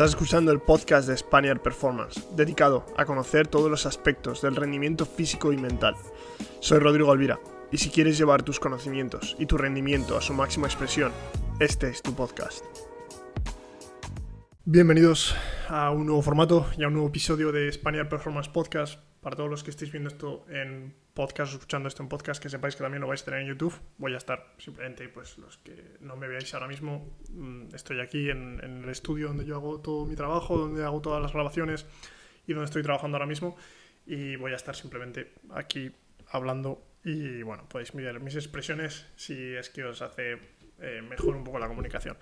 Estás escuchando el podcast de Spaniard Performance, dedicado a conocer todos los aspectos del rendimiento físico y mental. Soy Rodrigo Alvira, y si quieres llevar tus conocimientos y tu rendimiento a su máxima expresión, este es tu podcast. Bienvenidos a un nuevo formato y a un nuevo episodio de Spaniard Performance Podcast. Para todos los que estéis viendo esto en podcast, escuchando esto en podcast, que sepáis que también lo vais a tener en YouTube. Voy a estar simplemente, pues los que no me veáis ahora mismo, mm, estoy aquí en, el estudio donde yo hago todo mi trabajo, donde hago todas las grabaciones y donde estoy trabajando ahora mismo. Y voy a estar simplemente aquí hablando y bueno, podéis mirar mis expresiones si es que os hace eh, mejor un poco la comunicación.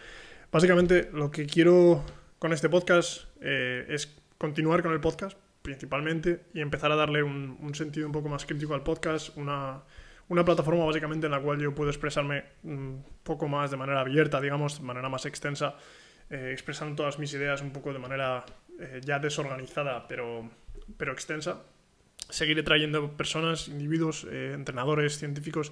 Básicamente lo que quiero con este podcast eh, es continuar con el podcast principalmente y empezar a darle un, sentido un poco más crítico al podcast, una, plataforma básicamente en la cual yo puedo expresarme un poco más de manera abierta, digamos, de manera más extensa, eh, expresando todas mis ideas un poco de manera eh, ya desorganizada, pero, pero extensa. Seguiré trayendo personas, individuos, eh, entrenadores, científicos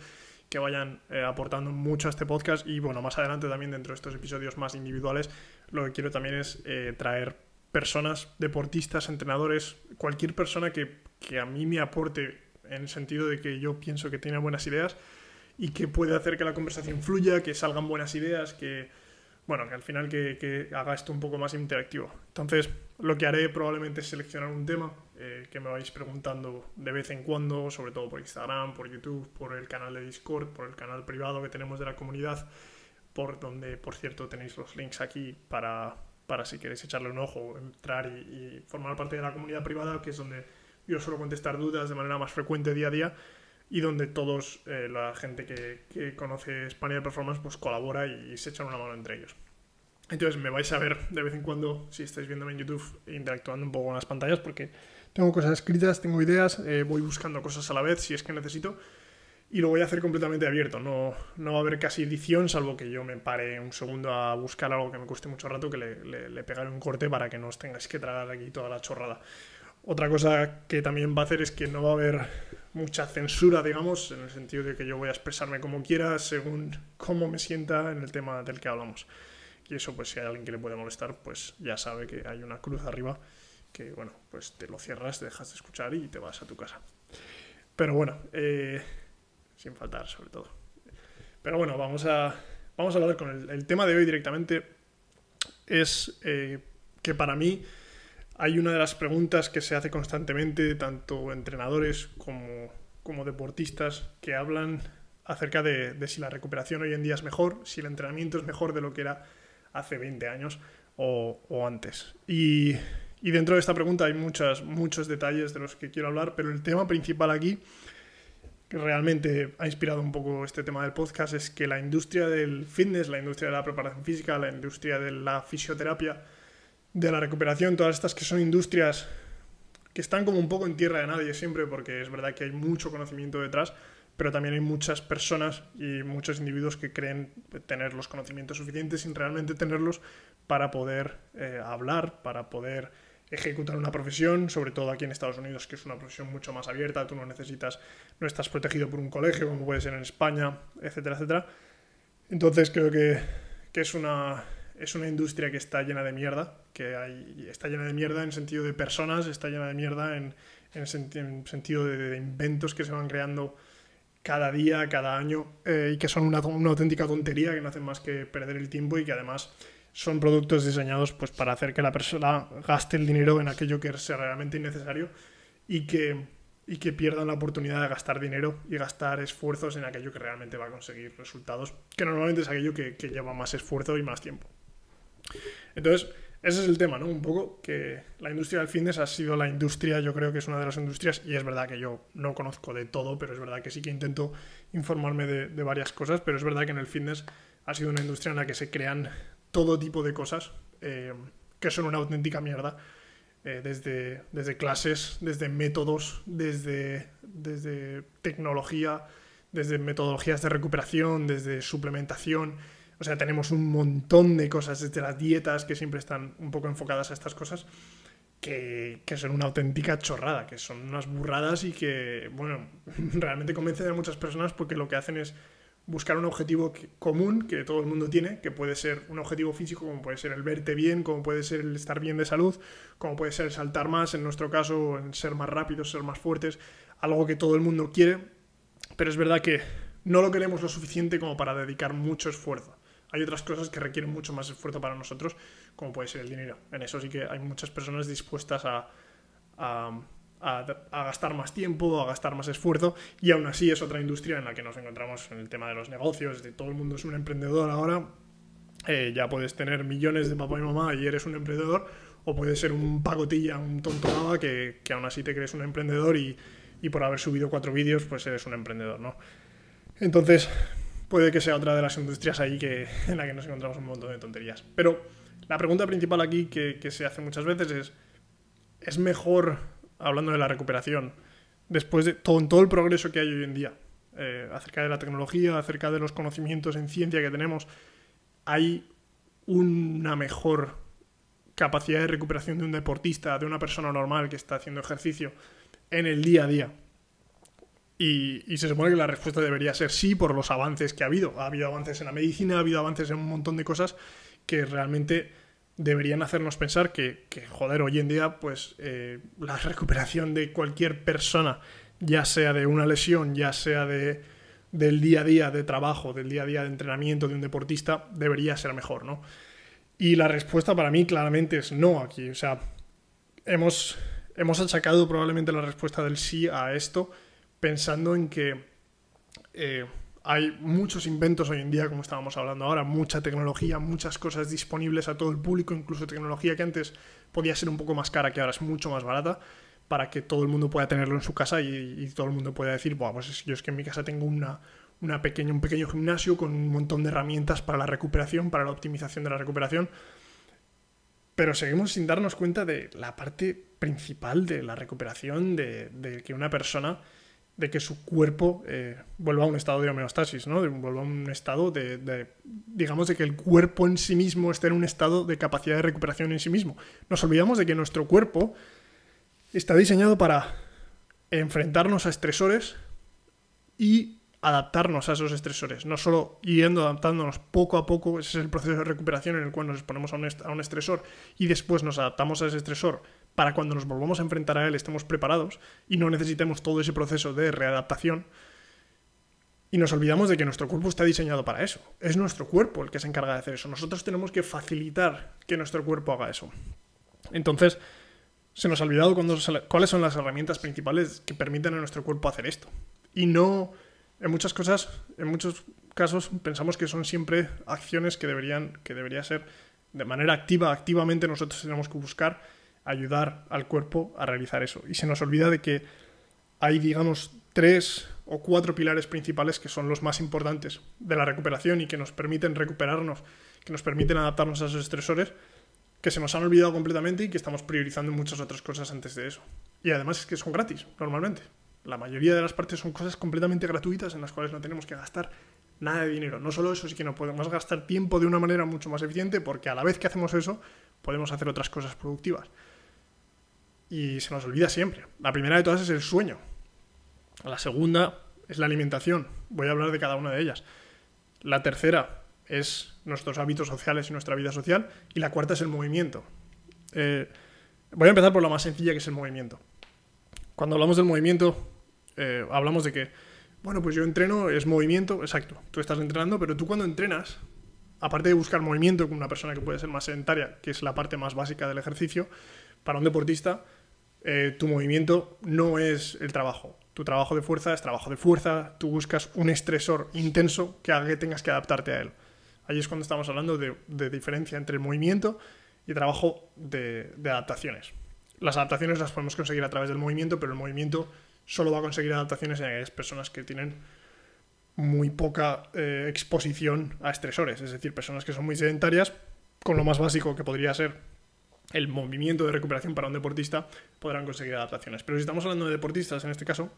que vayan aportando mucho a este podcast y bueno, más adelante también dentro de estos episodios más individuales, lo que quiero también es traer personas, deportistas, entrenadores, cualquier persona que, a mí me aporte en el sentido de que yo pienso que tiene buenas ideas y que puede hacer que la conversación fluya, que salgan buenas ideas, que, bueno, que al final que, haga esto un poco más interactivo. Entonces, lo que haré probablemente es seleccionar un tema eh, que me vais preguntando de vez en cuando, sobre todo por Instagram, por YouTube, por el canal de Discord, por el canal privado que tenemos de la comunidad, por donde, por cierto, tenéis los links aquí para, para si queréis echarle un ojo, entrar y, formar parte de la comunidad privada, que es donde yo suelo contestar dudas de manera más frecuente día a día y donde todos, eh, la gente que, conoce España Performance, pues colabora y, se echan una mano entre ellos. Entonces me vais a ver de vez en cuando, si estáis viéndome en YouTube, interactuando un poco con las pantallas, porque tengo cosas escritas, tengo ideas, eh, voy buscando cosas a la vez si es que necesito y lo voy a hacer completamente abierto. No, no va a haber casi edición, salvo que yo me pare un segundo a buscar algo que me cueste mucho rato, que le, le, pegaré un corte para que no os tengáis que tragar aquí toda la chorrada. Otra cosa que también va a hacer es que no va a haber mucha censura, digamos, en el sentido de que yo voy a expresarme como quiera, según cómo me sienta en el tema del que hablamos. Y eso, pues si hay alguien que le puede molestar, pues ya sabe que hay una cruz arriba que, bueno, pues te lo cierras, te dejas de escuchar y te vas a tu casa. Pero bueno, eh, sin faltar sobre todo. Pero bueno, vamos a, vamos a hablar con el, tema de hoy directamente. Es eh, que para mí hay una de las preguntas que se hace constantemente, tanto entrenadores como, como deportistas, que hablan acerca de, si la recuperación hoy en día es mejor, si el entrenamiento es mejor de lo que era hace 20 años o, o antes. Y, dentro de esta pregunta hay muchos detalles de los que quiero hablar, pero el tema principal aquí que realmente ha inspirado un poco este tema del podcast es que la industria del fitness, la industria de la preparación física, la industria de la fisioterapia, de la recuperación, todas estas que son industrias que están como un poco en tierra de nadie siempre, porque es verdad que hay mucho conocimiento detrás, pero también hay muchas personas y muchos individuos que creen tener los conocimientos suficientes sin realmente tenerlos para poder eh, hablar, para poder ejecutar una profesión, sobre todo aquí en Estados Unidos, que es una profesión mucho más abierta, tú no necesitas, no estás protegido por un colegio como puede ser en España, etcétera, etcétera. Entonces creo que, es, una, es una industria que está llena de mierda, que hay, está llena de mierda en sentido de personas, está llena de mierda en, en, sentido de, inventos que se van creando cada día, cada año, eh, y que son una, una auténtica tontería, que no hacen más que perder el tiempo y que además son productos diseñados pues, para hacer que la persona gaste el dinero en aquello que es realmente innecesario y que, y que pierdan la oportunidad de gastar dinero y gastar esfuerzos en aquello que realmente va a conseguir resultados, que normalmente es aquello que, lleva más esfuerzo y más tiempo. Entonces, ese es el tema, ¿no? Un poco que la industria del fitness ha sido la industria, yo creo que es una de las industrias, y es verdad que yo no conozco de todo, pero es verdad que sí que intento informarme de, de varias cosas, pero es verdad que en el fitness ha sido una industria en la que se crean todo tipo de cosas eh, que son una auténtica mierda. Eh, desde, desde clases, desde métodos, desde, desde tecnología, desde metodologías de recuperación, desde suplementación. O sea, tenemos un montón de cosas, desde las dietas que siempre están un poco enfocadas a estas cosas, que, que, son una auténtica chorrada, que son unas burradas y que, bueno, realmente convencen a muchas personas porque lo que hacen es buscar un objetivo común que todo el mundo tiene, que puede ser un objetivo físico, como puede ser el verte bien, como puede ser el estar bien de salud, como puede ser saltar más, en nuestro caso, en ser más rápidos, ser más fuertes, algo que todo el mundo quiere, pero es verdad que no lo queremos lo suficiente como para dedicar mucho esfuerzo. Hay otras cosas que requieren mucho más esfuerzo para nosotros, como puede ser el dinero. En eso sí que hay muchas personas dispuestas a, a a, gastar más tiempo, a gastar más esfuerzo, y aún así es otra industria en la que nos encontramos en el tema de los negocios, de todo el mundo es un emprendedor ahora, eh, ya puedes tener millones de papá y mamá y eres un emprendedor, o puedes ser un pagotilla, un tonto que, que aún así te crees un emprendedor y, y por haber subido cuatro vídeos, pues eres un emprendedor, ¿no? Entonces, puede que sea otra de las industrias ahí que, en la que nos encontramos un montón de tonterías. Pero la pregunta principal aquí que, que se hace muchas veces es, ¿es mejor hablando de la recuperación, después de todo, el progreso que hay hoy en día, eh, acerca de la tecnología, acerca de los conocimientos en ciencia que tenemos, hay una mejor capacidad de recuperación de un deportista, de una persona normal que está haciendo ejercicio en el día a día. Y, y, se supone que la respuesta debería ser sí por los avances que ha habido. Ha habido avances en la medicina, ha habido avances en un montón de cosas que realmente deberían hacernos pensar que, joder, hoy en día, pues eh, la recuperación de cualquier persona, ya sea de una lesión, ya sea de, del día a día de trabajo, del día a día de entrenamiento de un deportista, debería ser mejor, ¿no? Y la respuesta para mí claramente es no aquí. O sea, hemos, hemos achacado probablemente la respuesta del sí a esto pensando en que eh, hay muchos inventos hoy en día, como estábamos hablando ahora, mucha tecnología, muchas cosas disponibles a todo el público, incluso tecnología que antes podía ser un poco más cara, que ahora es mucho más barata, para que todo el mundo pueda tenerlo en su casa y, todo el mundo pueda decir, Buah, pues yo es que en mi casa tengo una, una pequeña, un pequeño gimnasio con un montón de herramientas para la recuperación, para la optimización de la recuperación. Pero seguimos sin darnos cuenta de la parte principal de la recuperación, de, de que una persona de que su cuerpo eh, vuelva a un estado de homeostasis, ¿no? De, vuelva a un estado de, digamos, de que el cuerpo en sí mismo esté en un estado de capacidad de recuperación en sí mismo. Nos olvidamos de que nuestro cuerpo está diseñado para enfrentarnos a estresores y adaptarnos a esos estresores, no solo yendo adaptándonos poco a poco, ese es el proceso de recuperación en el cual nos exponemos a un, a un estresor y después nos adaptamos a ese estresor para cuando nos volvamos a enfrentar a él estemos preparados y no necesitemos todo ese proceso de readaptación. Y nos olvidamos de que nuestro cuerpo está diseñado para eso. Es nuestro cuerpo el que se encarga de hacer eso. Nosotros tenemos que facilitar que nuestro cuerpo haga eso. Entonces, se nos ha olvidado cuáles son las herramientas principales que permiten a nuestro cuerpo hacer esto. Y no, en muchas cosas, en muchos casos, pensamos que son siempre acciones que deberían, que debería ser de manera activa, activamente nosotros tenemos que buscar ayudar al cuerpo a realizar eso. Y se nos olvida de que hay, digamos, tres o cuatro pilares principales que son los más importantes de la recuperación y que nos permiten recuperarnos, que nos permiten adaptarnos a esos estresores, que se nos han olvidado completamente y que estamos priorizando muchas otras cosas antes de eso. Y además es que son gratis, normalmente. La mayoría de las partes son cosas completamente gratuitas en las cuales no tenemos que gastar nada de dinero. No solo eso, sí que no podemos gastar tiempo de una manera mucho más eficiente porque a la vez que hacemos eso, podemos hacer otras cosas productivas y se nos olvida siempre. La primera de todas es el sueño. La segunda es la alimentación. Voy a hablar de cada una de ellas. La tercera es nuestros hábitos sociales y nuestra vida social. Y la cuarta es el movimiento. Eh, voy a empezar por la más sencilla, que es el movimiento. Cuando hablamos del movimiento, eh, hablamos de que, bueno, pues yo entreno, es movimiento, exacto. Tú estás entrenando, pero tú cuando entrenas, aparte de buscar movimiento con una persona que puede ser más sedentaria, que es la parte más básica del ejercicio, para un deportista, eh, tu movimiento no es el trabajo. Tu trabajo de fuerza es trabajo de fuerza, tú buscas un estresor intenso que haga que tengas que adaptarte a él. Ahí es cuando estamos hablando de, diferencia entre el movimiento y trabajo de, adaptaciones. Las adaptaciones las podemos conseguir a través del movimiento, pero el movimiento solo va a conseguir adaptaciones en aquellas personas que tienen muy poca eh, exposición a estresores, es decir, personas que son muy sedentarias, con lo más básico que podría ser el movimiento de recuperación para un deportista, podrán conseguir adaptaciones. Pero si estamos hablando de deportistas, en este caso,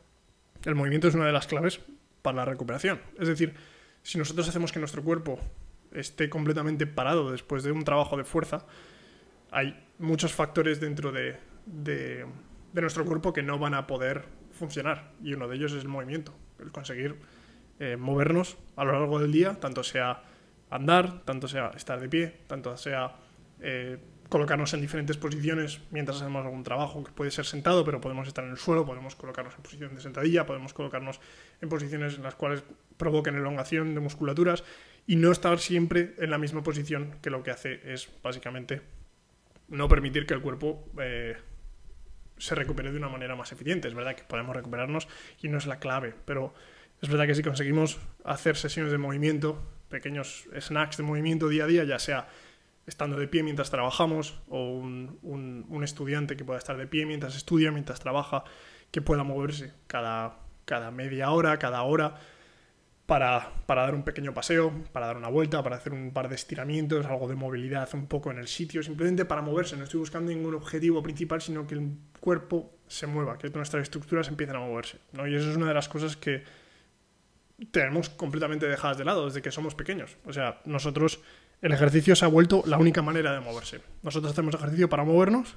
el movimiento es una de las claves para la recuperación. Es decir, si nosotros hacemos que nuestro cuerpo esté completamente parado después de un trabajo de fuerza, hay muchos factores dentro de, de, nuestro cuerpo que no van a poder funcionar. Y uno de ellos es el movimiento, el conseguir eh, movernos a lo largo del día, tanto sea andar, tanto sea estar de pie, tanto sea eh, colocarnos en diferentes posiciones mientras hacemos algún trabajo, que puede ser sentado, pero podemos estar en el suelo, podemos colocarnos en posición de sentadilla, podemos colocarnos en posiciones en las cuales provoquen elongación de musculaturas y no estar siempre en la misma posición, que lo que hace es básicamente no permitir que el cuerpo eh, se recupere de una manera más eficiente. Es verdad que podemos recuperarnos y no es la clave, pero es verdad que si conseguimos hacer sesiones de movimiento, pequeños snacks de movimiento día a día, ya sea estando de pie mientras trabajamos o un, un, estudiante que pueda estar de pie mientras estudia, mientras trabaja, que pueda moverse cada, cada media hora, cada hora, para, para, dar un pequeño paseo, para dar una vuelta, para hacer un par de estiramientos, algo de movilidad un poco en el sitio, simplemente para moverse. No estoy buscando ningún objetivo principal, sino que el cuerpo se mueva, que nuestras estructuras empiecen a moverse. ¿no? Y eso es una de las cosas que tenemos completamente dejadas de lado desde que somos pequeños. O sea, nosotros, el ejercicio se ha vuelto la única manera de moverse. Nosotros hacemos ejercicio para movernos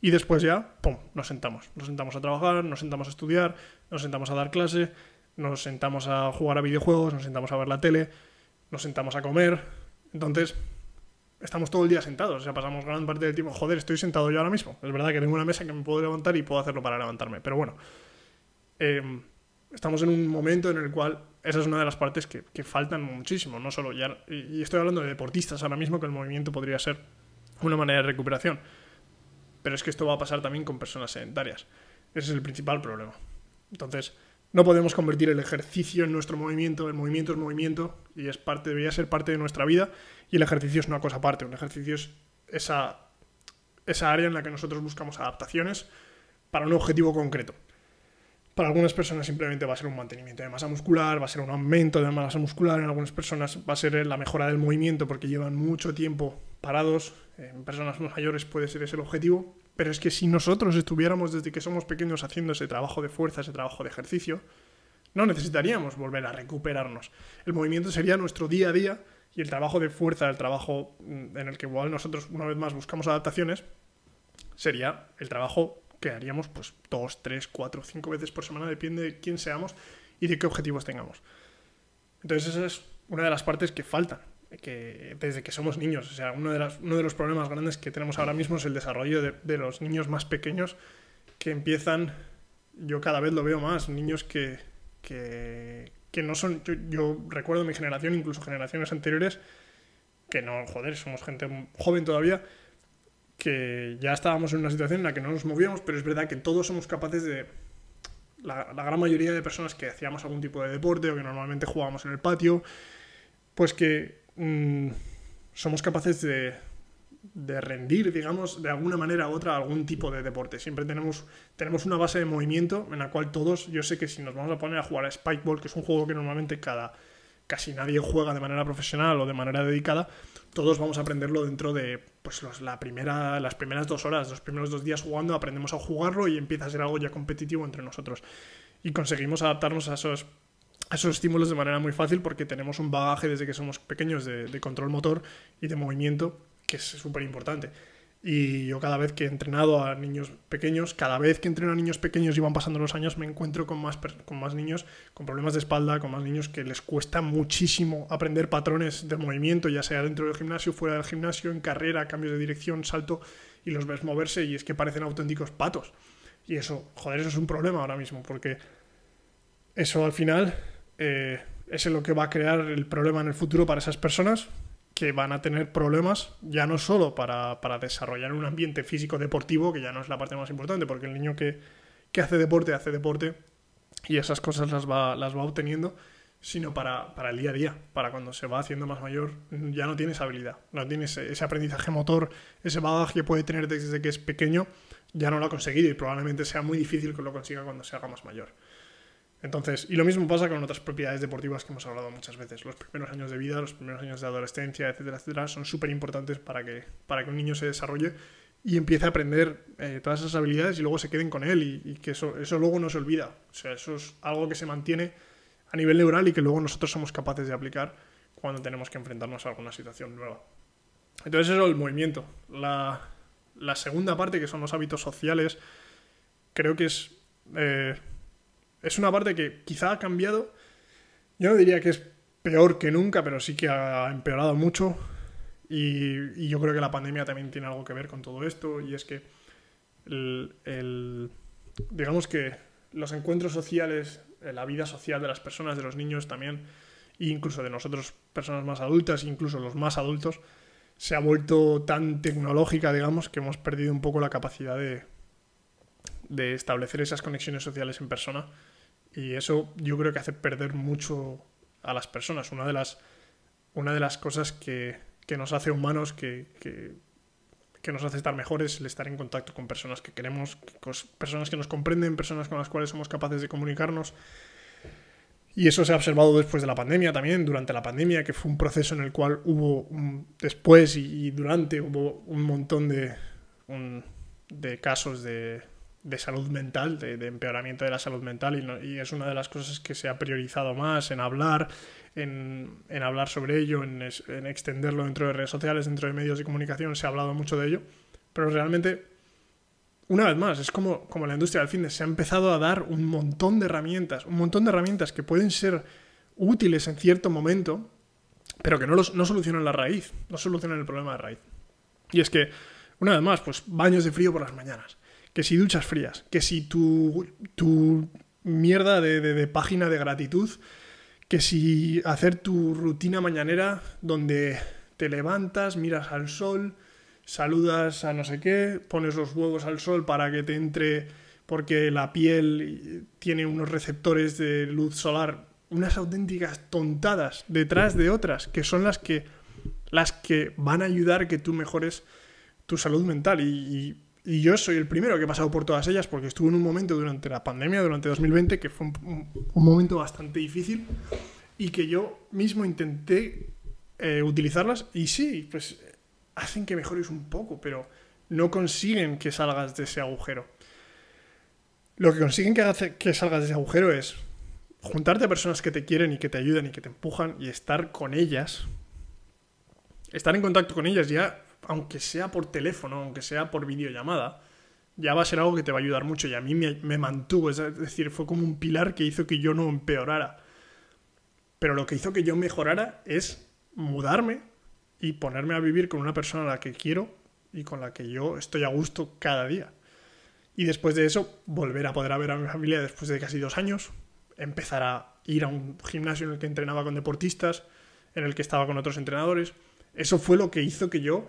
y después ya, ¡pum!, nos sentamos. Nos sentamos a trabajar, nos sentamos a estudiar, nos sentamos a dar clase, nos sentamos a jugar a videojuegos, nos sentamos a ver la tele, nos sentamos a comer. Entonces, estamos todo el día sentados. O sea, pasamos gran parte del tiempo, joder, estoy sentado yo ahora mismo. Es verdad que tengo una mesa que me puedo levantar y puedo hacerlo para levantarme. Pero bueno, em, estamos en un momento en el cual esa es una de las partes que, faltan muchísimo. No solo ya, y estoy hablando de deportistas ahora mismo, que el movimiento podría ser una manera de recuperación. Pero es que esto va a pasar también con personas sedentarias. Ese es el principal problema. Entonces, no podemos convertir el ejercicio en nuestro movimiento, el movimiento es movimiento y es parte, debería ser parte de nuestra vida y el ejercicio es una cosa aparte, un ejercicio es esa, esa área en la que nosotros buscamos adaptaciones para un objetivo concreto. Para algunas personas simplemente va a ser un mantenimiento de masa muscular, va a ser un aumento de masa muscular, en algunas personas va a ser la mejora del movimiento porque llevan mucho tiempo parados, en personas mayores puede ser ese el objetivo, pero es que si nosotros estuviéramos desde que somos pequeños haciendo ese trabajo de fuerza, ese trabajo de ejercicio, no necesitaríamos volver a recuperarnos. El movimiento sería nuestro día a día y el trabajo de fuerza, el trabajo mm, en el que igual nosotros una vez más buscamos adaptaciones, sería el trabajo que haríamos pues dos, tres, cuatro, cinco veces por semana, depende de quién seamos y de qué objetivos tengamos. Entonces esa es una de las partes que faltan que desde que somos niños. O sea, uno de, las, uno de los problemas grandes que tenemos ahora mismo es el desarrollo de, los niños más pequeños que empiezan, yo cada vez lo veo más, niños que, que, que no son, yo, recuerdo mi generación, incluso generaciones anteriores, que no, joder, somos gente joven todavía, que ya estábamos en una situación en la que no nos movíamos, pero es verdad que todos somos capaces de... La, gran mayoría de personas que hacíamos algún tipo de deporte o que normalmente jugábamos en el patio, pues que Mm, somos capaces de, rendir, digamos, de alguna manera u otra algún tipo de deporte. Siempre tenemos, tenemos una base de movimiento en la cual todos, yo sé que si nos vamos a poner a jugar a Spikeball, que es un juego que normalmente cada casi nadie juega de manera profesional o de manera dedicada, todos vamos a aprenderlo dentro de pues, la primera, las primeras dos horas, los primeros dos días jugando, aprendemos a jugarlo y empieza a ser algo ya competitivo entre nosotros. Y conseguimos adaptarnos a esos esos estímulos de manera muy fácil porque tenemos un bagaje desde que somos pequeños de, control motor y de movimiento que es súper importante. Y yo cada vez que he entrenado a niños pequeños, cada vez que entreno a niños pequeños y van pasando los años, me encuentro con más, con más niños con problemas de espalda, con más niños que les cuesta muchísimo aprender patrones de movimiento, ya sea dentro del gimnasio, fuera del gimnasio, en carrera, cambios de dirección, salto, y los ves moverse y es que parecen auténticos patos. Y eso, joder, eso es un problema ahora mismo, porque eso al final eh, es lo que va a crear el problema en el futuro para esas personas que van a tener problemas ya no solo para, desarrollar un ambiente físico deportivo, que ya no es la parte más importante, porque el niño que, hace deporte hace deporte y esas cosas las va, las va obteniendo, sino para, el día a día, para cuando se va haciendo más mayor, ya no tiene esa habilidad, no tiene ese aprendizaje motor, ese bagaje que puede tener desde que es pequeño, ya no lo ha conseguido y probablemente sea muy difícil que lo consiga cuando se haga más mayor. Entonces, y lo mismo pasa con otras propiedades deportivas que hemos hablado muchas veces. Los primeros años de vida, los primeros años de adolescencia, etcétera, etcétera, son súper importantes para que, para que un niño se desarrolle y empiece a aprender eh, todas esas habilidades y luego se queden con él y, que eso, eso luego no se olvida. O sea, eso es algo que se mantiene a nivel neural y que luego nosotros somos capaces de aplicar cuando tenemos que enfrentarnos a alguna situación nueva. Entonces eso, el movimiento. La, la segunda parte, que son los hábitos sociales, creo que es... Eh, es una parte que quizá ha cambiado yo no diría que es peor que nunca, pero sí que ha empeorado mucho. Y, yo creo que la pandemia también tiene algo que ver con todo esto. Y es que el, digamos que los encuentros sociales, eh, la vida social de las personas, de los niños también, e incluso de nosotros, personas más adultas, incluso los más adultos, se ha vuelto tan tecnológica, digamos, que hemos perdido un poco la capacidad de, de establecer esas conexiones sociales en persona. Y eso yo creo que hace perder mucho a las personas. Una de las, una de las cosas que, que nos hace humanos, que, que, nos hace estar mejores, el estar en contacto con personas que queremos, personas que nos comprenden, personas con las cuales somos capaces de comunicarnos. Y eso se ha observado después de la pandemia también, durante la pandemia, que fue un proceso en el cual hubo después y, durante hubo un montón de, de casos de, de salud mental, de, empeoramiento de la salud mental, y, es una de las cosas que se ha priorizado más en hablar, en, hablar sobre ello, en, extenderlo dentro de redes sociales, dentro de medios de comunicación, se ha hablado mucho de ello, pero realmente, una vez más, es como, como la industria del fitness, se ha empezado a dar un montón de herramientas, un montón de herramientas que pueden ser útiles en cierto momento, pero que no, los, no solucionan la raíz, no solucionan el problema de raíz. Y es que, una vez más, pues baños de frío por las mañanas que si duchas frías, que si tu, tu mierda de, de, página de gratitud, que si hacer tu rutina mañanera donde te levantas, miras al sol, saludas a no sé qué, pones los huevos al sol para que te entre porque la piel tiene unos receptores de luz solar, unas auténticas tontadas detrás de otras, que son las que las que van a ayudar que tú mejores tu salud mental. Y yo soy el primero que he pasado por todas ellas porque estuve en un momento durante la pandemia, durante 2020, que fue un, momento bastante difícil y que yo mismo intenté eh, utilizarlas y sí, pues hacen que mejores un poco, pero no consiguen que salgas de ese agujero. Lo que consiguen que, que salgas de ese agujero es juntarte a personas que te quieren y que te ayudan y que te empujan y estar con ellas. Estar en contacto con ellas ya aunque sea por teléfono, aunque sea por videollamada, ya va a ser algo que te va a ayudar mucho y a mí me, mantuvo, es decir, fue como un pilar que hizo que yo no empeorara. Pero lo que hizo que yo mejorara es mudarme y ponerme a vivir con una persona a la que quiero y con la que yo estoy a gusto cada día. Y después de eso, volver a poder ver a mi familia después de casi dos años, empezar a ir a un gimnasio en el que entrenaba con deportistas, en el que estaba con otros entrenadores. Eso fue lo que hizo que yo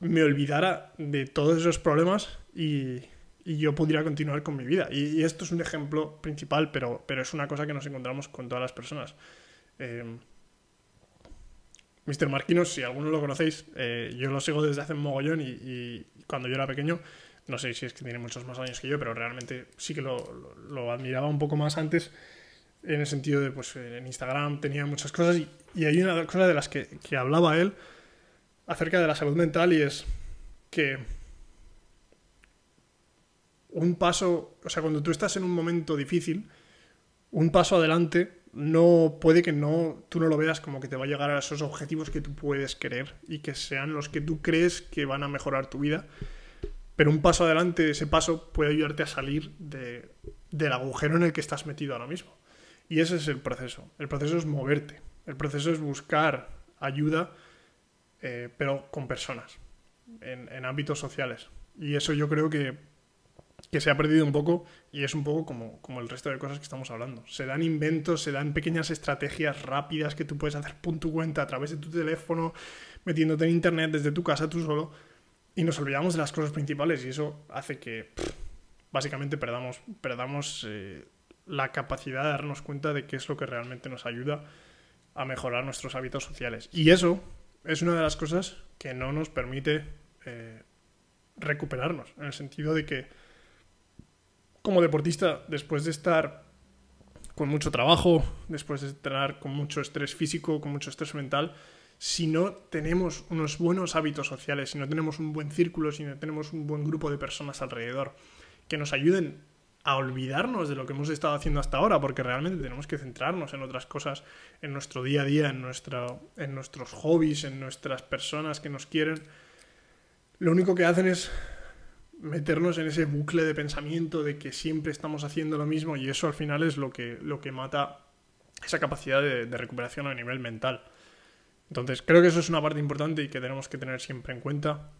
me olvidara de todos esos problemas y, yo pudiera continuar con mi vida. Y, esto es un ejemplo principal, pero, pero es una cosa que nos encontramos con todas las personas. Eh, Mr. Marquinos, si alguno lo conocéis, eh, yo lo sigo desde hace un mogollón y, cuando yo era pequeño, no sé si es que tiene muchos más años que yo, pero realmente sí que lo, lo, admiraba un poco más antes en el sentido de, pues en Instagram tenía muchas cosas y, y hay una cosa de las que, que hablaba él acerca de la salud mental y es que un paso, o sea, cuando tú estás en un momento difícil, un paso adelante no puede que no tú no lo veas como que te va a llegar a esos objetivos que tú puedes querer y que sean los que tú crees que van a mejorar tu vida. Pero un paso adelante, ese paso puede ayudarte a salir de, del agujero en el que estás metido ahora mismo. Y ese es el proceso. El proceso es moverte. El proceso es buscar ayuda eh, pero con personas, en, ámbitos sociales. Y eso yo creo que, que, se ha perdido un poco y es un poco como, como el resto de cosas que estamos hablando. Se dan inventos, se dan pequeñas estrategias rápidas que tú puedes hacer por tu cuenta a través de tu teléfono, metiéndote en internet desde tu casa tú solo. Y nos olvidamos de las cosas principales y eso hace que básicamente perdamos, perdamos eh, la capacidad de darnos cuenta de qué es lo que realmente nos ayuda a mejorar nuestros hábitos sociales. Y eso es una de las cosas que no nos permite eh, recuperarnos, en el sentido de que como deportista, después de estar con mucho trabajo, después de estar con mucho estrés físico, con mucho estrés mental, si no tenemos unos buenos hábitos sociales, si no tenemos un buen círculo, si no tenemos un buen grupo de personas alrededor que nos ayuden a olvidarnos de lo que hemos estado haciendo hasta ahora, porque realmente tenemos que centrarnos en otras cosas, en nuestro día a día, en, en nuestros hobbies, en nuestras personas que nos quieren. Lo único que hacen es meternos en ese bucle de pensamiento de que siempre estamos haciendo lo mismo y eso al final es lo que, lo que mata esa capacidad de, recuperación a nivel mental. Entonces, creo que eso es una parte importante y que tenemos que tener siempre en cuenta.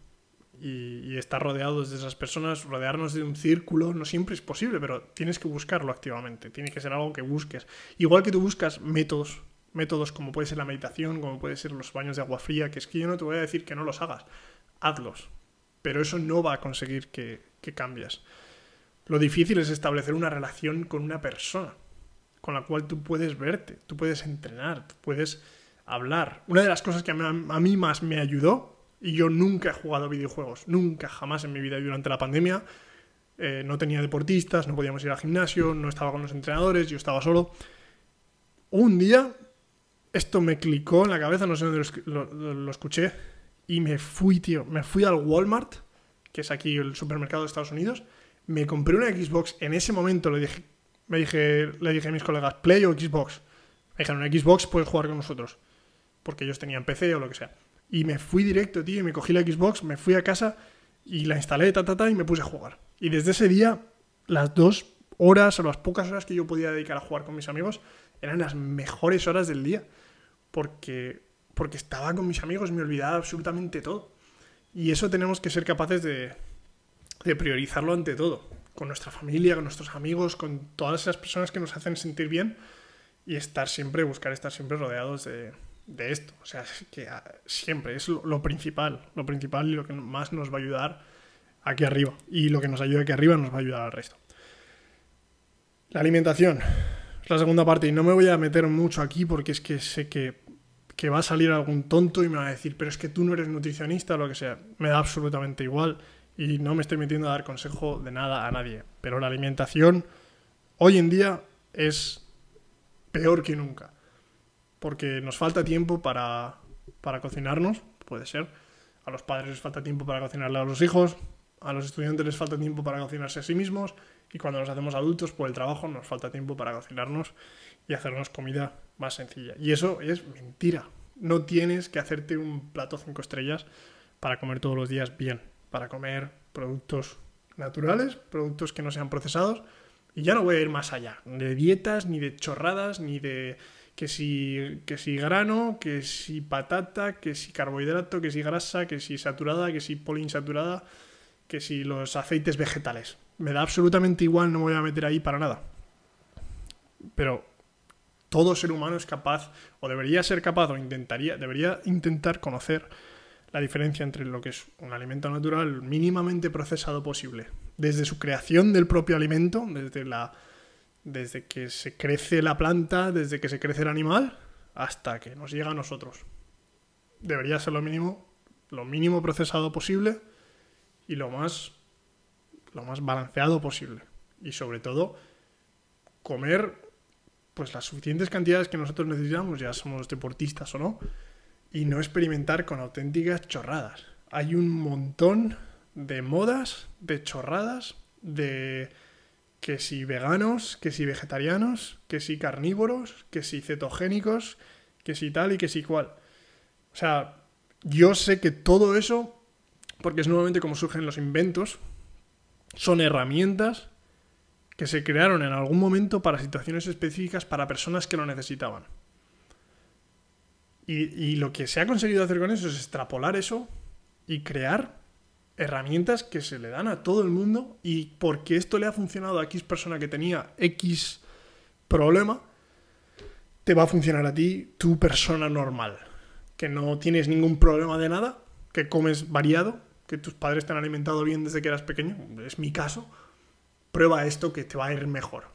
Y, estar rodeados de esas personas, rodearnos de un círculo, no siempre es posible, pero tienes que buscarlo activamente, tiene que ser algo que busques. Igual que tú buscas métodos, métodos como puede ser la meditación, como puede ser los baños de agua fría, que es que yo no te voy a decir que no los hagas, hazlos, pero eso no va a conseguir que, que cambies. Lo difícil es establecer una relación con una persona con la cual tú puedes verte, tú puedes entrenar, tú puedes hablar. Una de las cosas que a mí, más me ayudó, y yo nunca he jugado videojuegos, nunca, jamás en mi vida durante la pandemia, eh, no tenía deportistas, no podíamos ir al gimnasio, no estaba con los entrenadores, yo estaba solo. Un día esto me clicó en la cabeza, no sé dónde lo, escuché, y me fui, tío, me fui al Walmart, que es aquí el supermercado de Estados Unidos, me compré una Xbox, en ese momento le dije, me dije, le dije a mis colegas, Play o Xbox. Me dijeron, Xbox puedes jugar con nosotros. Porque ellos tenían PC o lo que sea. Y me fui directo, tío, y me cogí la Xbox, me fui a casa y la instalé, ta, ta, ta, y me puse a jugar. Y desde ese día, las dos horas o las pocas horas que yo podía dedicar a jugar con mis amigos eran las mejores horas del día. Porque, porque estaba con mis amigos, me olvidaba absolutamente todo. Y eso tenemos que ser capaces de, de priorizarlo ante todo con nuestra familia, con nuestros amigos, con todas esas personas que nos hacen sentir bien y estar siempre, buscar estar siempre rodeados de, esto. O sea, que ah, siempre es lo, principal, lo principal y lo que más nos va a ayudar aquí arriba. Y lo que nos ayuda aquí arriba nos va a ayudar al resto. La alimentación es la segunda parte y no me voy a meter mucho aquí porque es que sé que, que va a salir algún tonto y me va a decir, pero es que tú no eres nutricionista o lo que sea. Me da absolutamente igual y no me estoy metiendo a dar consejo de nada a nadie, pero la alimentación hoy en día es peor que nunca, porque nos falta tiempo para, para cocinarnos, puede ser, a los padres les falta tiempo para cocinarle a los hijos, a los estudiantes les falta tiempo para cocinarse a sí mismos y cuando nos hacemos adultos por el trabajo nos falta tiempo para cocinarnos y hacernos comida más sencilla. Y eso es mentira. No tienes que hacerte un plato cinco estrellas para comer todos los días bien para comer productos naturales, productos que no sean procesados. Y ya no voy a ir más allá, de dietas, ni de chorradas, ni de que si, que si grano, que si patata, que si carbohidrato, que si grasa, que si saturada, que si poliinsaturada, que si los aceites vegetales. Me da absolutamente igual, no me voy a meter ahí para nada. Pero todo ser humano es capaz, o debería ser capaz, o intentaría, debería intentar conocer la diferencia entre lo que es un alimento natural mínimamente procesado posible, desde su creación del propio alimento, desde, la, desde que se crece la planta, desde que se crece el animal, hasta que nos llega a nosotros. Debería ser lo mínimo, lo mínimo procesado posible y lo más, lo más balanceado posible. Y sobre todo, comer pues las suficientes cantidades que nosotros necesitamos, ya somos deportistas o no, y no experimentar con auténticas chorradas. Hay un montón de modas, de chorradas, de que si veganos, que si vegetarianos, que si carnívoros, que si cetogénicos, que si tal y que si cual. O sea, yo sé que todo eso, porque es nuevamente como surgen los inventos, son herramientas que se crearon en algún momento para situaciones específicas para personas que lo necesitaban. Y, lo que se ha conseguido hacer con eso es extrapolar eso y crear herramientas que se le dan a todo el mundo y porque esto le ha funcionado a X persona que tenía X problema, te va a funcionar a ti, tu persona normal, que no tienes ningún problema de nada, que comes variado, que tus padres te han alimentado bien desde que eras pequeño, es mi caso, prueba esto que te va a ir mejor.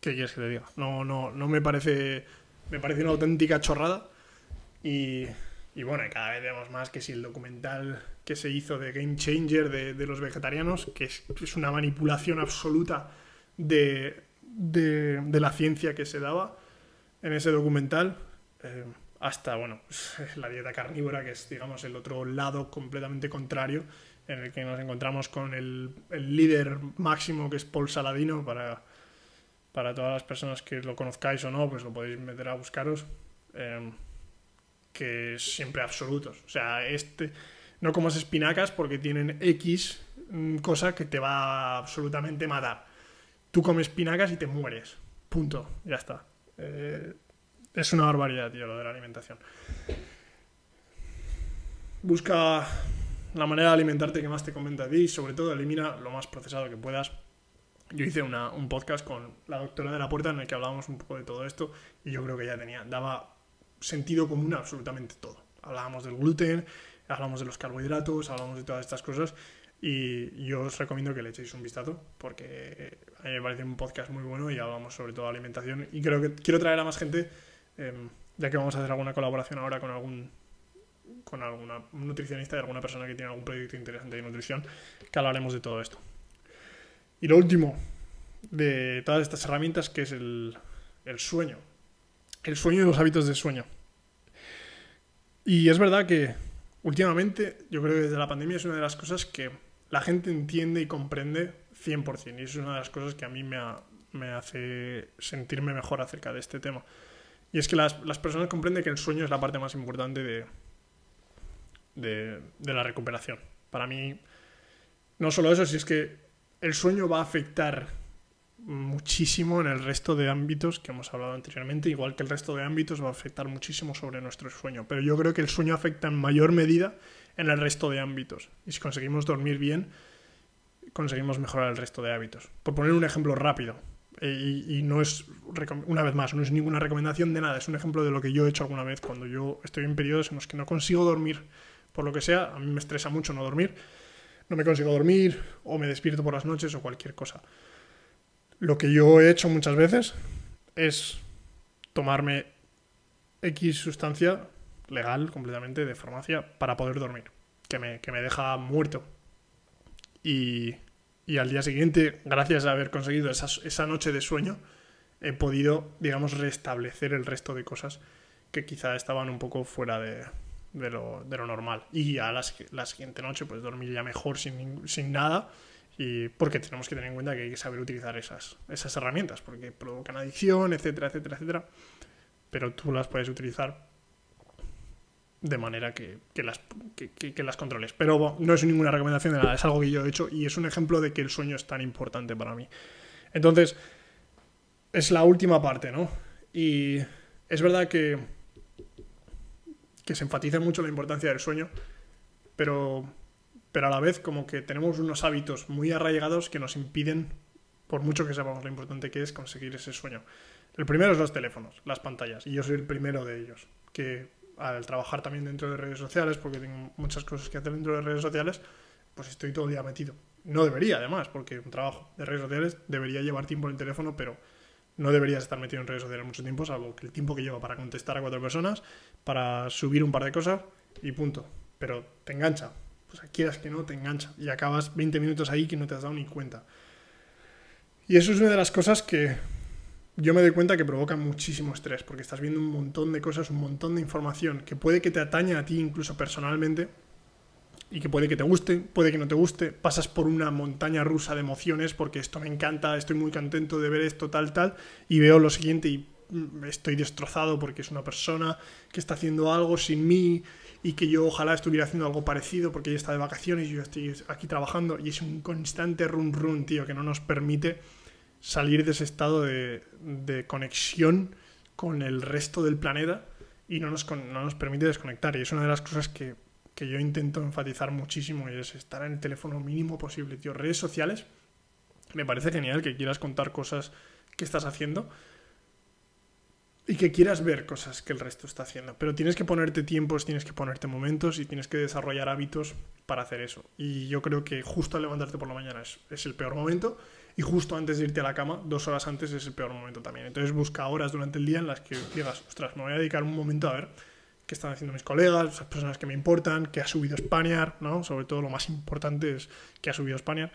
¿Qué quieres que te diga? No, no, no me parece me parece una auténtica chorrada. Y, y bueno, cada vez vemos más que si el documental que se hizo de Game Changer de, los vegetarianos, que es, una manipulación absoluta de, de, la ciencia que se daba en ese documental, eh, hasta, bueno, pues, la dieta carnívora, que es, digamos, el otro lado completamente contrario, en el que nos encontramos con el, el líder máximo, que es Paul Saladino, para para todas las personas que lo conozcáis o no, pues lo podéis meter a buscaros, em, que es siempre absolutos. O sea, este, no comas espinacas porque tienen X mm, cosa que te va a absolutamente matar. Tú comes espinacas y te mueres. Punto, ya está. Eh, es una barbaridad, tío, lo de la alimentación. Busca la manera de alimentarte que más te convence a ti y sobre todo elimina lo más procesado que puedas. Yo hice un podcast con la doctora de la puerta en el que hablábamos un poco de todo esto y yo creo que ya tenía, daba sentido común a absolutamente todo. Hablábamos del gluten, hablamos de los carbohidratos, hablamos de todas estas cosas y yo os recomiendo que le echéis un vistazo porque a mí me parece un podcast muy bueno y hablamos sobre todo de alimentación y creo que quiero traer a más gente, em, ya que vamos a hacer alguna colaboración ahora con algún con alguna nutricionista y alguna persona que tiene algún proyecto interesante de nutrición, que hablaremos de todo esto. Y lo último de todas estas herramientas, que es el sueño. El sueño y los hábitos de sueño. Y es verdad que últimamente, yo creo que desde la pandemia es una de las cosas que la gente entiende y comprende 100%. Y es una de las cosas que a mí me, me hace sentirme mejor acerca de este tema. Y es que las, las, personas comprenden que el sueño es la parte más importante de, de, de, la recuperación. Para mí, no solo eso, si es que el sueño va a afectar muchísimo en el resto de ámbitos que hemos hablado anteriormente, igual que el resto de ámbitos va a afectar muchísimo sobre nuestro sueño. Pero yo creo que el sueño afecta en mayor medida en el resto de ámbitos. Y si conseguimos dormir bien, conseguimos mejorar el resto de hábitos. Por poner un ejemplo rápido, eh, y, no es, una vez más, no es ninguna recomendación de nada, es un ejemplo de lo que yo he hecho alguna vez cuando yo estoy en periodos en los que no consigo dormir por lo que sea, a mí me estresa mucho no dormir, no me consigo dormir o me despierto por las noches o cualquier cosa. Lo que yo he hecho muchas veces es tomarme X sustancia legal completamente de farmacia para poder dormir, que me, que me deja muerto. Y y al día siguiente, gracias a haber conseguido esa, esa noche de sueño, he podido, digamos, restablecer el resto de cosas que quizá estaban un poco fuera de, de, lo, de lo, normal. Y a la, la, siguiente noche, pues dormir ya mejor sin, sin nada. Y porque tenemos que tener en cuenta que hay que saber utilizar esas, esas herramientas, porque provocan adicción, etcétera, etcétera, etcétera. Pero tú las puedes utilizar de manera que, las, que, las controles. Pero no es ninguna recomendación de nada, es algo que yo he hecho y es un ejemplo de que el sueño es tan importante para mí. Entonces, es la última parte, ¿no? Y es verdad que, que se enfatiza mucho la importancia del sueño, pero, pero a la vez como que tenemos unos hábitos muy arraigados que nos impiden, por mucho que sepamos lo importante que es, conseguir ese sueño. El primero es los teléfonos, las pantallas, y yo soy el primero de ellos, que al trabajar también dentro de redes sociales, porque tengo muchas cosas que hacer dentro de redes sociales, pues estoy todo el día metido. No debería, además, porque un trabajo de redes sociales debería llevar tiempo en el teléfono, pero no deberías estar metido en redes sociales mucho tiempo, salvo que el tiempo que lleva para contestar a cuatro personas, para subir un par de cosas y punto. Pero te engancha. Pues quieras que no, te engancha. Y acabas 20 minutos ahí que no te has dado ni cuenta. Y eso es una de las cosas que yo me doy cuenta que provoca muchísimo estrés, porque estás viendo un montón de cosas, un montón de información que puede que te atañe a ti incluso personalmente y que puede que te guste, puede que no te guste, pasas por una montaña rusa de emociones porque esto me encanta, estoy muy contento de ver esto, tal, tal, y veo lo siguiente y mm, estoy destrozado porque es una persona que está haciendo algo sin mí y que yo ojalá estuviera haciendo algo parecido porque ella está de vacaciones y yo estoy aquí trabajando y es un constante run run, tío, que no nos permite salir de ese estado de, conexión con el resto del planeta y no nos, no nos permite desconectar. Y es una de las cosas que, que, yo intento enfatizar muchísimo y es estar en el teléfono mínimo posible, tío. Redes sociales, me parece genial que quieras contar cosas que estás haciendo y que quieras ver cosas que el resto está haciendo. Pero tienes que ponerte tiempos, tienes que ponerte momentos y tienes que desarrollar hábitos para hacer eso. Y yo creo que justo al levantarte por la mañana es, es el peor momento y justo antes de irte a la cama, dos horas antes es el peor momento también. Entonces busca horas durante el día en las que digas, ostras, me voy a dedicar un momento a ver qué están haciendo mis colegas, esas personas que me importan, qué ha subido Spaniard, ¿no? Sobre todo lo más importante es que ha subido Spaniard.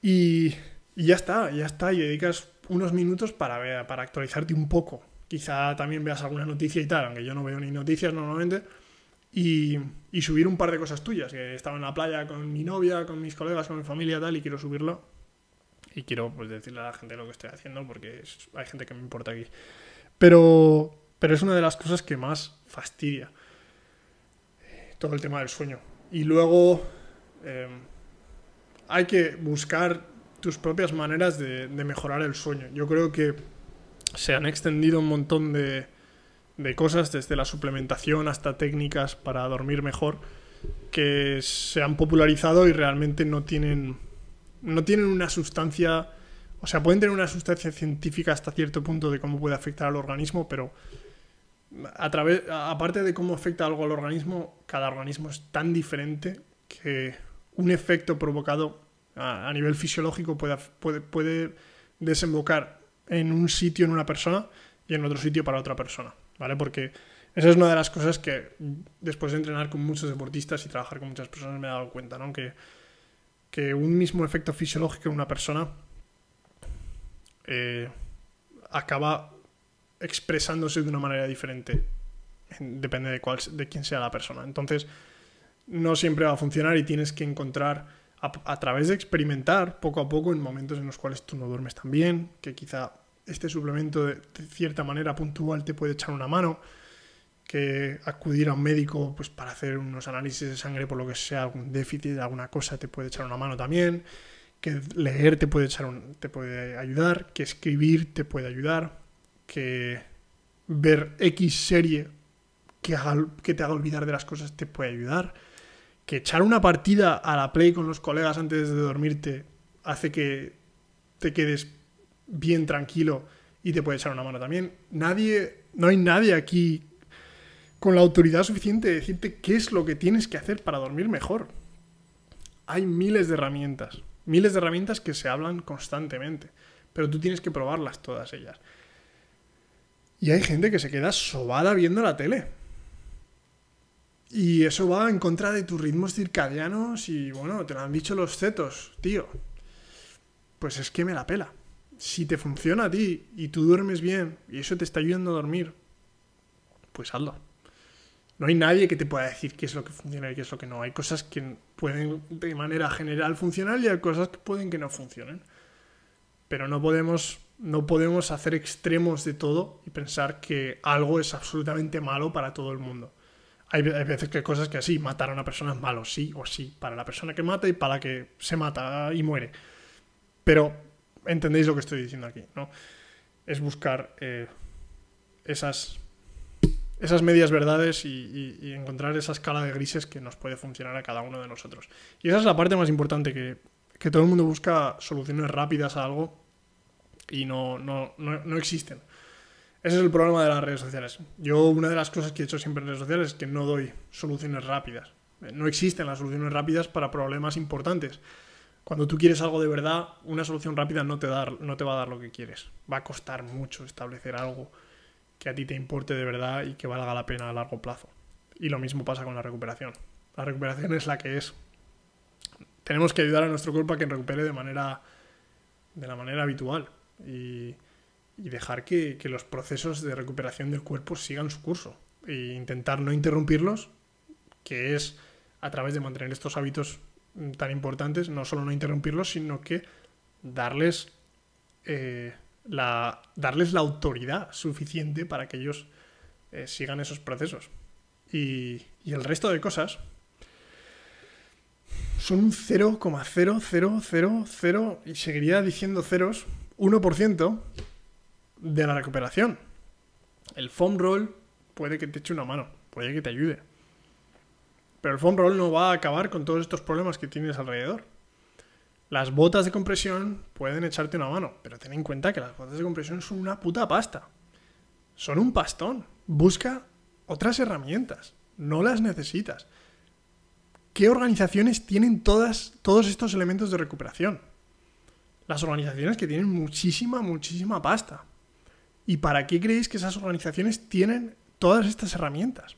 Y, y ya está, ya está, y dedicas unos minutos para, ver, para actualizarte un poco. Quizá también veas alguna noticia y tal, aunque yo no veo ni noticias normalmente. Y, y, subir un par de cosas tuyas, que estaba en la playa con mi novia, con mis colegas, con mi familia tal, y quiero subirlo y quiero pues, decirle a la gente lo que estoy haciendo porque hay gente que me importa aquí. Pero, pero es una de las cosas que más fastidia todo el tema del sueño. Y luego em, hay que buscar tus propias maneras de, mejorar el sueño. Yo creo que se han extendido un montón de, de cosas, desde la suplementación hasta técnicas para dormir mejor, que se han popularizado y realmente no tienen, no tienen una sustancia, o sea, pueden tener una sustancia científica hasta cierto punto de cómo puede afectar al organismo, pero a través, aparte de cómo afecta algo al organismo, cada organismo es tan diferente que un efecto provocado a, nivel fisiológico puede, puede, puede desembocar en un sitio en una persona y en otro sitio para otra persona, ¿vale? Porque esa es una de las cosas que después de entrenar con muchos deportistas y trabajar con muchas personas me he dado cuenta, ¿no? Que, que un mismo efecto fisiológico en una persona eh, acaba expresándose de una manera diferente. Depende de, cuál, de quién sea la persona. Entonces, no siempre va a funcionar y tienes que encontrar a, través de experimentar poco a poco en momentos en los cuales tú no duermes tan bien, que quizá este suplemento de, cierta manera puntual te puede echar una mano, que acudir a un médico pues, para hacer unos análisis de sangre por lo que sea, algún déficit, alguna cosa te puede echar una mano también, que leer te puede, echar te puede ayudar, que escribir te puede ayudar, que ver X serie que, que te haga olvidar de las cosas te puede ayudar, que echar una partida a la play con los colegas antes de dormirte hace que te quedes bien tranquilo y te puede echar una mano también. Nadie, no hay nadie aquí con la autoridad suficiente de decirte qué es lo que tienes que hacer para dormir mejor. Hay miles de herramientas, miles de herramientas que se hablan constantemente, pero tú tienes que probarlas todas ellas. Y hay gente que se queda sobada viendo la tele. Y eso va en contra de tus ritmos circadianos y bueno, te lo han dicho los cetos, tío. Pues es que me la pela. Si te funciona a ti y tú duermes bien y eso te está ayudando a dormir, pues hazlo. No hay nadie que te pueda decir qué es lo que funciona y qué es lo que no. Hay cosas que pueden de manera general funcionar y hay cosas que pueden que no funcionen. Pero no podemos no podemos hacer extremos de todo y pensar que algo es absolutamente malo para todo el mundo. Hay, veces que hay cosas que así, matar a una persona es malo, sí o sí, para la persona que mata y para la que se mata y muere. Pero entendéis lo que estoy diciendo aquí, ¿no? Es buscar eh, esas, esas medias verdades y, encontrar esa escala de grises que nos puede funcionar a cada uno de nosotros. Y esa es la parte más importante, que, que todo el mundo busca soluciones rápidas a algo y no, no, no, existen. Ese es el problema de las redes sociales. Yo una de las cosas que he hecho siempre en redes sociales es que no doy soluciones rápidas. Eh, no existen las soluciones rápidas para problemas importantes. Cuando tú quieres algo de verdad, una solución rápida no te, da, no te va a dar lo que quieres. Va a costar mucho establecer algo que a ti te importe de verdad y que valga la pena a largo plazo. Y lo mismo pasa con la recuperación. La recuperación es la que es. Tenemos que ayudar a nuestro cuerpo a que recupere de manera de la manera habitual y, dejar que, los procesos de recuperación del cuerpo sigan su curso e intentar no interrumpirlos, que es a través de mantener estos hábitos tan importantes, no solo no interrumpirlos, sino que darles, eh, la, darles la autoridad suficiente para que ellos eh, sigan esos procesos. Y, y el resto de cosas son un 0,0000 y seguiría diciendo ceros 1% de la recuperación. El foam roll puede que te eche una mano, puede que te ayude. Pero el foam roll no va a acabar con todos estos problemas que tienes alrededor. Las botas de compresión pueden echarte una mano, pero ten en cuenta que las botas de compresión son una puta pasta. Son un pastón. Busca otras herramientas. No las necesitas. ¿Qué organizaciones tienen todas, todos estos elementos de recuperación? las organizaciones que tienen muchísima, muchísima pasta. ¿Y para qué creéis que esas organizaciones tienen todas estas herramientas?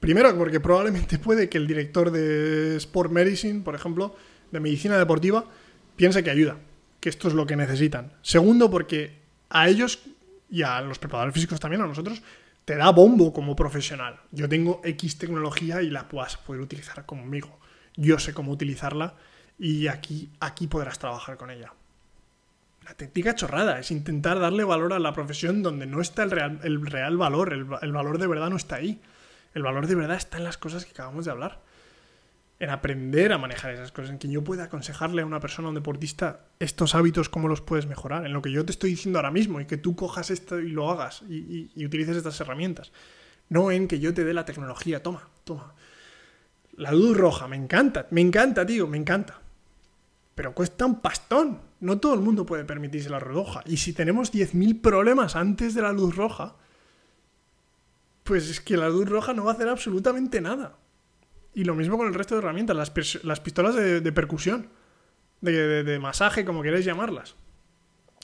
Primero, porque probablemente puede que el director de Sport Medicine, por ejemplo, de medicina deportiva, piense que ayuda, que esto es lo que necesitan. Segundo, porque a ellos y a los preparadores físicos también, a nosotros, te da bombo como profesional. Yo tengo X tecnología y la puedas poder utilizar conmigo. Yo sé cómo utilizarla y aquí, aquí podrás trabajar con ella. La técnica chorrada es intentar darle valor a la profesión donde no está el real, el real valor, el, valor de verdad no está ahí. El valor de verdad está en las cosas que acabamos de hablar. en aprender a manejar esas cosas, en que yo pueda aconsejarle a una persona, a un deportista, estos hábitos, cómo los puedes mejorar, en lo que yo te estoy diciendo ahora mismo, y que tú cojas esto y lo hagas y, y utilices estas herramientas. No en que yo te dé la tecnología, toma, toma. La luz roja, me encanta, me encanta, tío, me encanta. Pero cuesta un pastón. No todo el mundo puede permitirse la luz roja. Y si tenemos 10.000 problemas antes de la luz roja, pues es que la luz roja no va a hacer absolutamente nada. Y lo mismo con el resto de herramientas, las, pistolas de, percusión, de, masaje, como queráis llamarlas.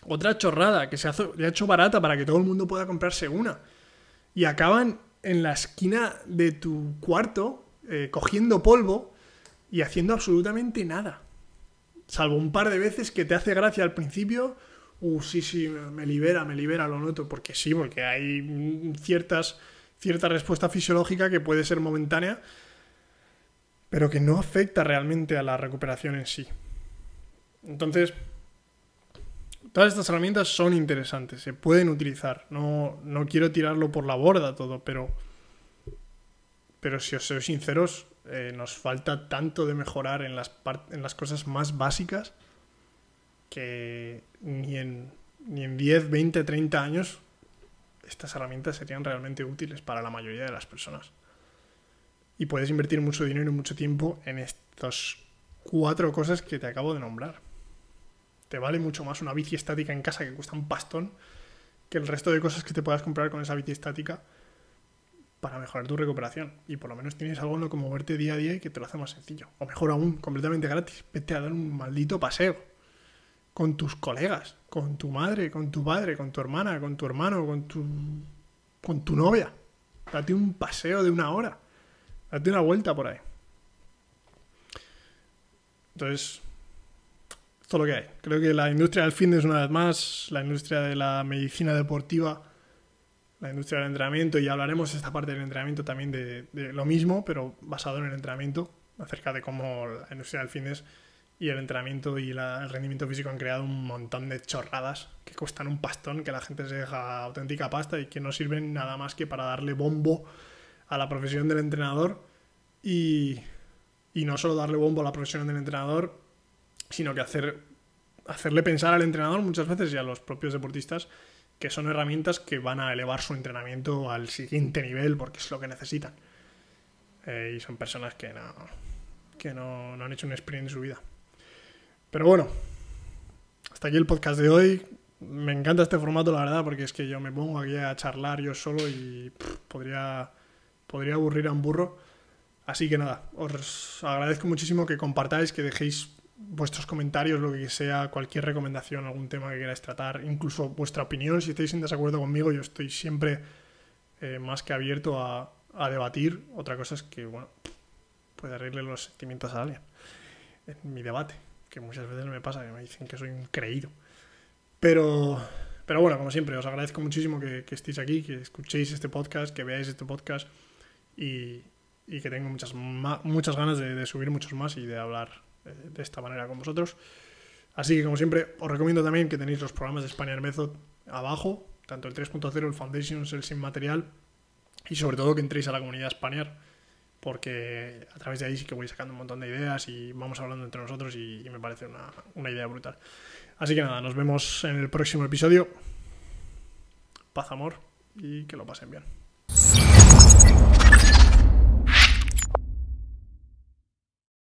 Otra chorrada que se ha, hecho barata para que todo el mundo pueda comprarse una. Y acaban en la esquina de tu cuarto eh, cogiendo polvo y haciendo absolutamente nada. Salvo un par de veces que te hace gracia al principio. Uh, sí, sí, me libera, me libera, lo noto. Porque sí, porque hay ciertas, cierta respuesta fisiológica que puede ser momentánea pero que no afecta realmente a la recuperación en sí. Entonces, todas estas herramientas son interesantes, se pueden utilizar. No, no quiero tirarlo por la borda todo, pero, pero si os soy sinceros, eh, nos falta tanto de mejorar en las, en las cosas más básicas que ni en, ni en 10, 20, 30 años estas herramientas serían realmente útiles para la mayoría de las personas y puedes invertir mucho dinero y mucho tiempo en estas cuatro cosas que te acabo de nombrar. Te vale mucho más una bici estática en casa que cuesta un pastón que el resto de cosas que te puedas comprar con esa bici estática para mejorar tu recuperación. Y por lo menos tienes algo en lo que moverte día a día y que te lo hace más sencillo. O mejor aún, completamente gratis. Vete a dar un maldito paseo con tus colegas, con tu madre, con tu padre, con tu hermana, con tu hermano, con tu, con tu novia. Date un paseo de una hora Date una vuelta por ahí. Entonces, esto es lo que hay. Creo que la industria del fitness, una vez más, la industria de la medicina deportiva, la industria del entrenamiento, y hablaremos esta parte del entrenamiento también de, lo mismo, pero basado en el entrenamiento, acerca de cómo la industria del fitness y el entrenamiento y el rendimiento físico han creado un montón de chorradas que cuestan un pastón, que la gente se deja auténtica pasta y que no sirven nada más que para darle bombo a la profesión del entrenador. Y, no solo darle bombo a la profesión del entrenador, sino que hacer, hacerle pensar al entrenador muchas veces y a los propios deportistas que son herramientas que van a elevar su entrenamiento al siguiente nivel porque es lo que necesitan. Eh, y son personas que no, que no, no han hecho un sprint en su vida. Pero bueno, hasta aquí el podcast de hoy. Me encanta este formato, la verdad, porque es que yo me pongo aquí a charlar yo solo y podría podría aburrir a un burro. Así que nada, os agradezco muchísimo que compartáis, que dejéis vuestros comentarios, lo que sea, cualquier recomendación, algún tema que queráis tratar, incluso vuestra opinión, si estáis en desacuerdo conmigo, yo estoy siempre eh, más que abierto a, debatir. Otra cosa es que, bueno, puede arreglar los sentimientos a alguien en mi debate, que muchas veces me pasa, que me dicen que soy un creído. Pero, pero bueno, como siempre, os agradezco muchísimo que, estéis aquí, que escuchéis este podcast, que veáis este podcast y, que tengo muchas, muchas ganas de, subir muchos más y de hablar de esta manera con vosotros. Así que, como siempre, os recomiendo también que tenéis los programas de Spaniard Method abajo, tanto el 3.0, el Foundations, el Sin Material, y sobre todo que entréis a la comunidad Spaniard, porque a través de ahí sí que voy sacando un montón de ideas y vamos hablando entre nosotros y, me parece una, una idea brutal. Así que nada, nos vemos en el próximo episodio. Paz, amor y que lo pasen bien.